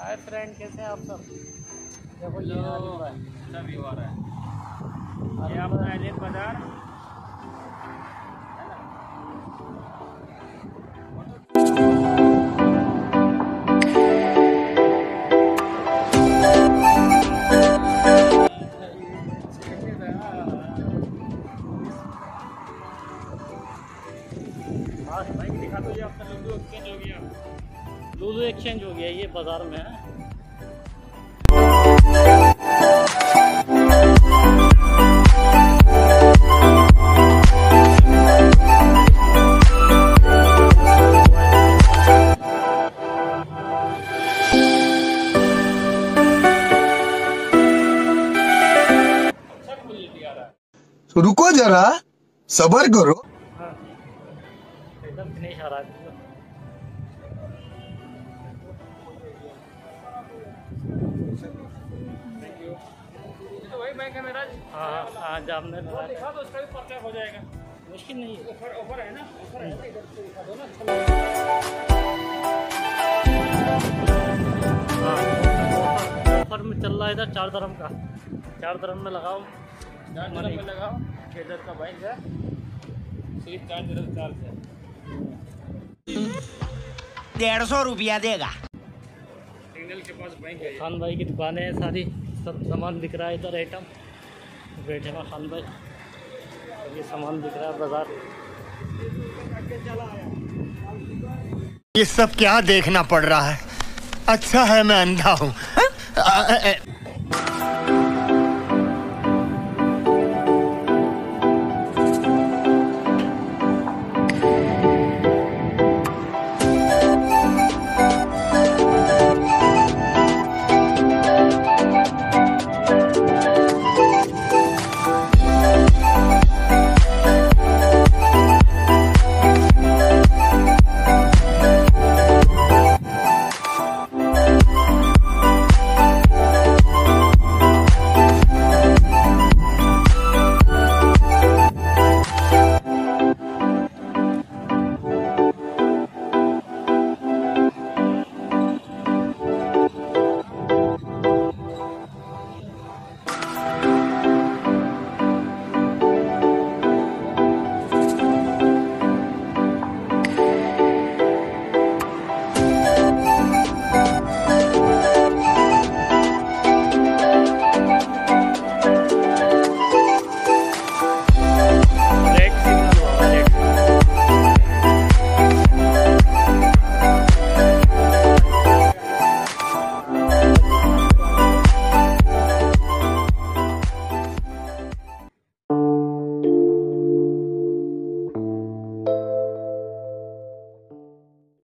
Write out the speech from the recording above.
Hi friend कैसे हैं आप सब? देखो ये आलू है अच्छा व्यू आ रहा है। ये अपना एलियन बाज़ार भाई दिखा तो ये आपका हो लूलू एक्सचेंज हो गया ये बाज़ार में है रुको जरा सबर करो। हाँ। एकदम फिनिश आ रहा है। तो बैंक है मेरा हाँ हाँ जामने लगा दिखा दो उसका भी पर्चा हो जाएगा। मुश्किल नहीं है। ऑफ़र ऑफ़र है ना? ऑफ़र है ना? इधर से दिखा दो ना। हाँ ऑफ़र में चल रहा है इधर चार दरम का। चार दरम में लगाओ। चार तरफ़ में लगाओ। छः हज़ार का बैंक है। सिर्फ़ चार चार्ज है डेढ़ सौ रुपया देगा। के पास बैंक है खान भाई की दुकानें हैं सारी। सब सामान बिक रहा है इधर आइटम। बैठे हुआ खान भाई। अब ये सामान बिक रहा है बाज़ार। ये सब क्या देखना पड़ रहा है? अच्छा है मैं अंधा हूँ।